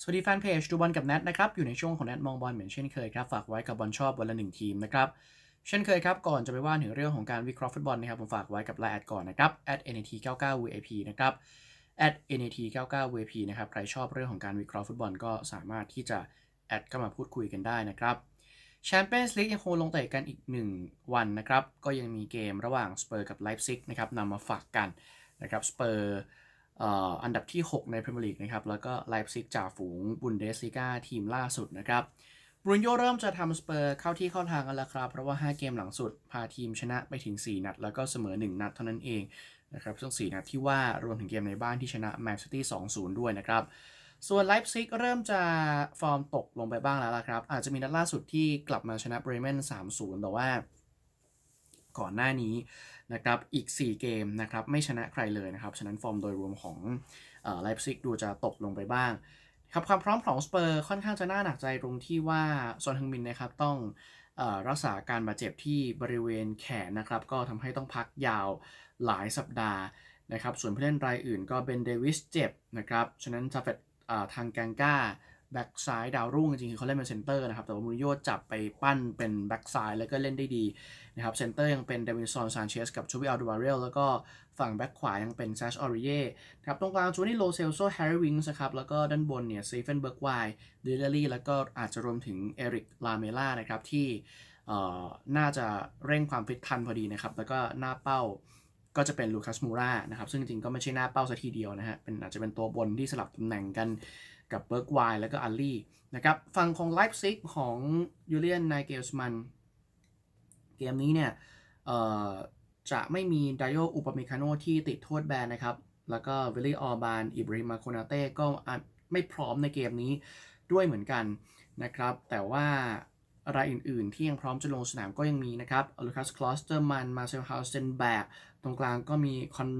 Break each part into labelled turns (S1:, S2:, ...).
S1: สวัสดีแฟนเพจดูบอลกับแนทนะครับ อยู่ในช่วงของแนทมองบอลเหมือนเช่นเคยครับ ฝากไว้กับบอลชอบวันละหนึ่งทีมนะครับ เช่นเคยครับ ก่อนจะไปว่าถึงเรื่องของการวิเคราะห์ฟุตบอลนะครับ ผมฝากไว้กับ LINE add ก่อนนะครับ @nat99vap นะครับ @nat99vap นะครับ ใครชอบเรื่องของการวิเคราะห์ฟุตบอลก็สามารถที่จะ add เข้ามาพูดคุยกันได้นะครับแชมเปี้ยนส์ลีกยังคงลงเตะกันอีก 1 วันนะครับ ก็ยังมีเกมระหว่างสเปอร์กับไลป์ซิกนะครับนำมาฝากกันนะครับสเปอร์ อันดับที่ 6 ในพรีเมียร์ลีกนะครับ แล้วก็ไลป์ซิกจ่าฝูงบุนเดสลิก้าทีมล่าสุดนะครับมูรินโญ่เริ่มจะทำสเปอร์เข้าที่เข้าทางกันแล้วครับ เพราะว่า 5 เกมหลังสุด พาทีมชนะไปถึง 4 นัด แล้วก็เสมอ 1 นัดเท่านั้นเองนะครับซึ่ง 4 นัดที่ว่ารวมถึงเกมในบ้านที่ชนะแมนซิตี้ 2-0 ด้วยนะครับ ส่วนไลป์ซิกเริ่มจะฟอร์มตกลงไปบ้างแล้วละครับ อาจจะมีนัดล่าสุดที่กลับมาชนะเบรเมน3-0 แต่ว่า ก่อนหน้านี้นะครับอีก 4 เกมนะครับไม่ชนะใครเลยนะครับ ฉะนั้นฟอร์มโดยรวมของไลป์ซิกดูจะตกลงไปบ้างครับความพร้อมของสเปอร์ค่อนข้างจะน่าหนักใจตรงที่ว่าซนฮึงมินนะครับต้องรักษาการบาดเจ็บที่บริเวณแขนนะครับ ก็ทำให้ต้องพักยาวหลายสัปดาห์นะครับ ส่วนผู้เล่นรายอื่นก็เบนเดวิสเจ็บนะครับ ฉะนั้นจาเฟตทันกังก้า แบ็กซ้ายดาวรุ่งจริงๆเขาเล่นเป็นเซนเตอร์นะครับ แต่ว่ามูรินโญ่จับไปปั้นเป็นแบ็กซ้ายแล้วก็เล่นได้ดีนะครับเซนเตอร์ยังเป็นดาวินซอนซานเชสกับโทบี้อัลเดอร์ไวเรลด์แล้วก็ฝั่งแบ็กขวายังเป็นแซร์จออริเย่ครับตรงกลางโจวานี่โลเซลโซแฮร์รี่วิงส์ครับแล้วก็ด้านบนเนี่ยสตีเฟนเบิร์กไวน์เดเล่อัลลี่แล้วก็อาจจะรวมถึงเอริกลาเมล่านะครับที่น่าจะเร่งความฟิตทันพอดีนะครับแล้วก็หน้าเป้า ก็จะเป็นลูคัสมูร่านะครับซึ่งจริงก็ไม่ใช่หน้าเป้าซะทีเดียวนะฮะเป็นอาจจะเป็นตัวบนที่สลับตำแหน่งกันกับเบิร์กไวน์แล้วก็อัลลี่นะครับฝั่งของไลป์ซิกของยูเลียนนาเกลส์มันน์เกมนี้เนี่ยจะไม่มีดาโยต์อุปาเมกาโน่ที่ติดโทษแบนนะครับ แล้วก็วิลลี่ออร์บานอิบราฮิมาโคนาเต้ก็ไม่พร้อมในเกมนี้ด้วยเหมือนกันนะครับ แต่ว่ารายอื่น ๆ ที่ยังพร้อมจะลงสนามก็ยังมีนะครับลูคัสคลอสเตอร์มันน์มาร์เซลฮัลสเตนแบร์กตรงกลางก็มีคอน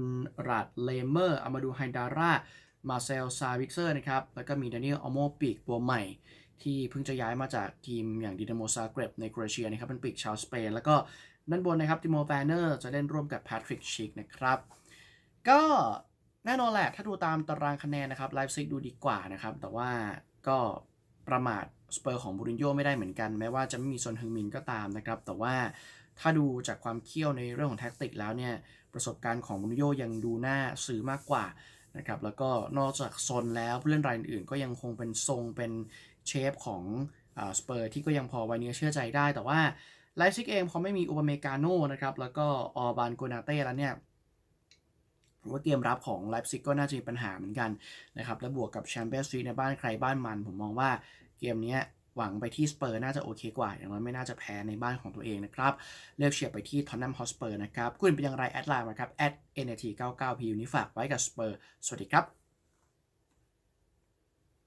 S1: ราดเลเมอร์อมาดูไฮดาร่ามาร์เซลซาบิตเซอร์นะครับ แล้วก็มีดานี่โอลโม่ปีกตัวใหม่ ที่เพิ่งจะย้ายมาจากทีมอย่างดินาโมซาเกรบในโครเอเชียนะครับ เป็นปีกชาวสเปน แล้วก็ด้านบนนะครับติโมแวร์เนอร์จะเล่นร่วมกับแพทริกชิคนะครับ ก็แน่นอนแหละ ถ้าดูตามตารางคะแนนนะครับไลป์ซิกดูดีกว่านะครับ แต่ว่าก็ประมาทสเปอร์ของมูรินโญ่ไม่ได้เหมือนกัน แม้ว่าจะไม่มีซนฮึงมินก็ตามนะครับ แต่ว่า ถ้าดูจากความเคี่ยวในเรื่องของแท็กติกแล้วเนี่ยประสบการณ์ของมูรินโญ่ยังดูหน่าซื้อมากกว่านะครับแล้วก็นอกจากซนแล้วผู้เล่นรายอื่นก็ยังคงเป็นทรงเป็น shape ของสเปอร์ที่ก็ยังพอไว้เนื้อเชื่อใจได้ แต่ว่าไลป์ซิกเองพอไม่มีอุปาเมกาโน่นะครับแล้วก็ออร์บานโคนาเต้แล้วเนี่ยผมว่าเกมรับของไลป์ซิกก็น่าจะมีปัญหาเหมือนกันนะครับและบวกกับแชมเปี้ยนส์ลีกในบ้านใครบ้านมัน ผมมองว่าเกมนี้ หวังไปที่สเปอร์น่าจะโอเคกว่าอย่างน้อยไม่น่าจะแพ้ในบ้านของตัวเองนะครับเลือกเชียร์ไปที่ทอตแนมฮอตสเปอร์นะครับคุณเป็นอย่างไร add LINE มาครับ at nat99pu นี้ฝากไว้กับสเปอร์สวัสดีครับ